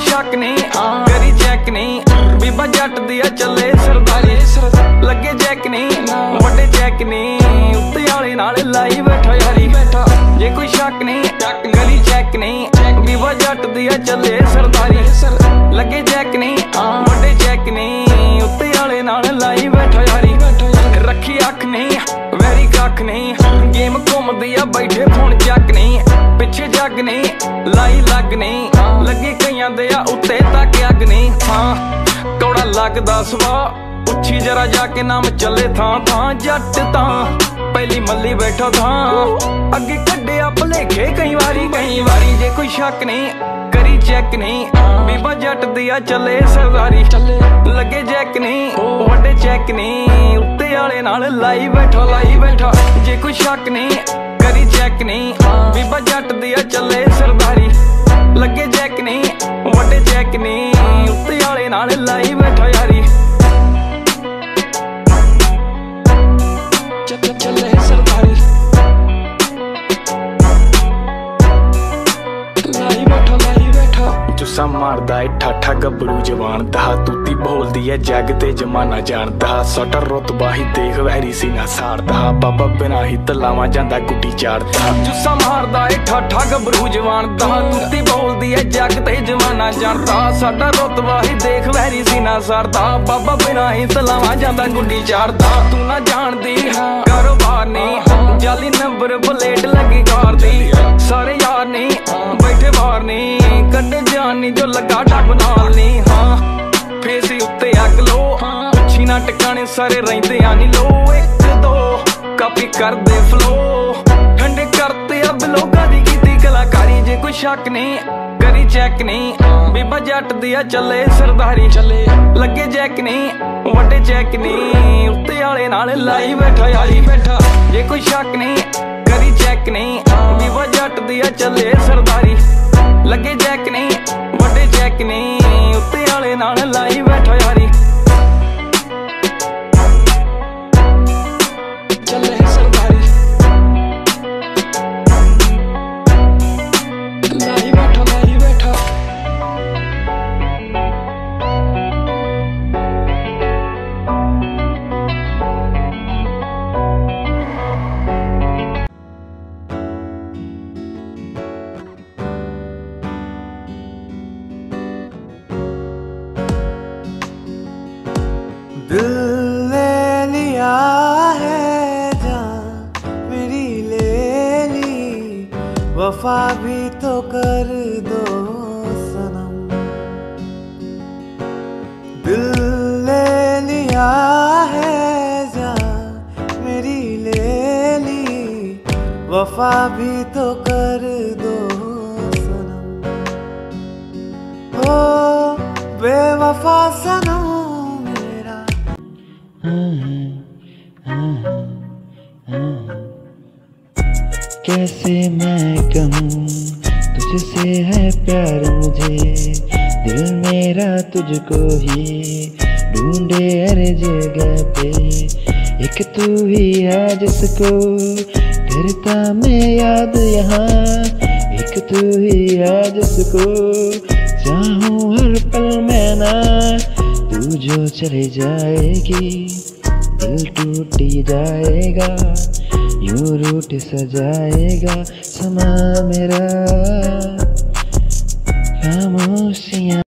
ਸ਼ੱਕ ਨਹੀਂ ਕਰੀ ਚੈੱਕ ਨਹੀਂ ਬੀਬਾ ਜੱਟ ਦੀ ਚੱਲੇ ਸਰਦਾਰੀ। ਲੱਗੇ ਚੈੱਕ ਨਹੀਂ ਵੱਡੇ ਚੈੱਕ ਨਹੀਂ, ਉੱਤੇ ਵਾਲੇ ਨਾਲ ਲਾਈ ਬੈਠਾ ਯਾਰੀ। ਜੇ ਕੋਈ ਸ਼ੱਕ ਨਹੀਂ ਗਲੀ ਚੈੱਕ ਨਹੀਂ ਬੀਬਾ ਜੱਟ ਦੀ ਚੱਲੇ ਸਰਦਾਰੀ। ਲੱਗੇ ਚੈੱਕ ਨਹੀਂ ਵੱਡੇ ਚੈੱਕ ਨਹੀਂ, ਉੱਤੇ ਵਾਲੇ ਨਾਲ ਲਾਈ ਬੈਠਾ ਯਾਰੀ। ਰੱਖੀ ਅੱਖ ਨਹੀਂ, ਵੈਰੀ ਕੱਖ ਨਹੀਂ ਗੇਮ ਘੁੰਮਦੀ ਆ, ਬੈਠੇ ਫੋਨ ਚੱਕ ਨਹੀਂ, ਪਿੱਛੇ ਜੱਗ ਨਹੀਂ। ਲਾਈ ਲੱਗ ਨਹੀਂ। ਲੱਗੇ ਕਈਆਂ ਦੇ ਆ ਉੱਤੇ ਤੱਕ ਅੱਗ ਹਾਂ, ਕੌੜਾ ਲੱਗਦਾ ਸਵਾ। ਉੱਚੀ ਜਰਾ ਜਾ ਕੇ ਨਾਮ ਚੱਲੇ ਥਾਂ ਥਾਂ ਜੱਟ ਤਾਂ। ਪਹਿਲੀ ਮੱਲੀ ਬੈਠਾ ਥਾਂ। ਅੱਗੇ ਕੱਢਿਆ ਭਲੇਖੇ ਕਈ ਵਾਰੀ ਕਈ ਵਾਰੀ ਜੇ ਕੋਈ ਸ਼ੱਕ ਨਹੀਂ, ਕਰੀ ਚੈੱਕ ਨਹੀਂ। ਬੀਬਾ ਜੱਟ ਦੀ ਆ ਚੱਲੇ ਸਰਦਾਰੀ। ਲੱਗੇ ਜੈਕ ਨਹੀਂ, ਵੱਡੇ ਚੈੱਕ ਨਹੀਂ। ਉੱਤੇ ਵਾਲੇ ਨਾਲ ਲਾਈ ਬੈਠਾ ਲਾਈ ਬੈਠਾ। ਜੇ ਕੋਈ ਸ਼ੱਕ ਨਹੀਂ ਨਾਲ ਲਾਈ ਬੈਠਾ ਯਾਰੀ ਚੱਲ, ਚੱਲੇ ਸਰਦਾਰੀ ਲਾਈ ਬੈਠਾ ਲਾਈ ਬੈਠਾ। ਜੁੱਸਾ ਮਾਰਦਾ ਏ, ਠਾਠਾ ਗੱਭਰੂ ਜਵਾਨ ਦਾ। ਤੂਤੀ ਬੋਲਦੀ ਏ, ਜੱਗ ਤੇ ਜਮਾਨਾ ਜਾਣਦਾ। ਸਟਾ ਰਤਬਾ ਹੀ ਦੇਖ ਵਹਿਰੀ ਸੀ ਨਾ ਸਾੜਦਾ ਬਾਬਾ ਬਿਨਾ ਹੀ ਤਲਾਵਾ ਜਾਂਦਾ, ਗੁੱਡੀ ਚਾੜਦਾ। ਜੁੱਸਾ ਮਾਰਦਾ ਠਾ ਠਾਠਾ ਗੱਭਰੂ ਜਵਾਨ ਦਾ ਤੁੱਤੀ ਬੋਲਦੀ ਏ ਜੱਗ ਤੇ ਜਵਾਨਾ ਜਾਣਦਾ ਸਾਡਾ ਰਤਬਾ ਹੀ ਦੇਖ ਵਹਿਰੀ ਸੀ ਸਰਦਾ। ਬਾਬਾ ਬਿਨਾ ਹੀ ਤਲਾਵਾ ਜਾਂਦਾ ਗੁੱਡੀ ਚਾੜਦਾ। ਤੂੰ ਨਾ ਜਾਣਦੀ ਕਾਰੋਬਾਰ ਨਹੀਂ ਜਾਲੀ ਨੰਬਰ ਪਲੇਟ ਲੱਗੀ ਕਾਰ ਦੀ। ਸਾਰੇ ਯਾਰ ਨਹੀਂ ਬੈਠੇ ਬਾਹਰ ਨਹੀਂ ਕੱਢੇ ਜਾਨੀ ਜੋ ਲੱਗਾ ਡੱਬ ਨਾਲ ਨਹੀਂ ਹਾਂ। ਫੇਸੀ ਉੱਤੇ ਅੱਗ ਲੋ ਅੱਛੀ ਨਾ ਟਿਕਾਣੇ, ਸਾਰੇ ਰਹਿੰਦੇ ਆ ਨਹੀਂ ਲੋ। ਇੱਕ ਦੋ ਕਾਪੀ ਕਰਦੇ ਫਲੋ ਠੰਡੇ ਕਰਤੇ ਆ ਬਲੋਗਾ ਕੋਈ ਸ਼ੱਕ ਨਹੀਂ ਕਰੀ ਚੈੱਕ ਨਹੀਂ ਬੀਬਾ ਜੱਟ ਦੀ ਚੱਲੇ ਸਰਦਾਰੀ। ਚੱਲੇ ਲੱਗੇ ਜੈਕ ਨਹੀਂ ਵੱਡੇ ਚੈੱਕ ਨਹੀਂ ਉੱਤੇ ਵਾਲੇ ਨਾਲ ਲਾਈ ਬੈਠਾ ਯਾਰੀ ਬੈਠਾ। ਜੇ ਕੋਈ ਸ਼ੱਕ ਨਹੀਂ ਕਰੀ ਚੈੱਕ ਨਹੀਂ ਬੀਬਾ ਜੱਟ ਦੀ ਚੱਲੇ ਸਰਦਾਰੀ। ਲੱਗੇ ਜੈਕ ਨਹੀਂ ਵੱਡੇ ਚੈੱਕ ਨਹੀਂ ਉੱਤੇ ਵਾਲੇ ਨਾਲ ਲਾਈ ਬੈਠਾ ਯਾਰੀ दिल ले लिया है जान मेरी ले ली वफा भी तो कर दो सनम दिल ले लिया है जान मेरी ले ली वफा भी तो कर दो कैसे मैं कहूँ, तुझसे है प्यार मुझे, दिल मेरा तुझको ही ढूंढे हर जगह पे। एक तू ही है जिसको करता मैं याद यहाँ, एक तू ही है जिसको चाहूँ हर पल मैं ना, तू जो चले जाएगी। दिल टूट ही जाएगा यूं रूट सजाएगा समा मेरा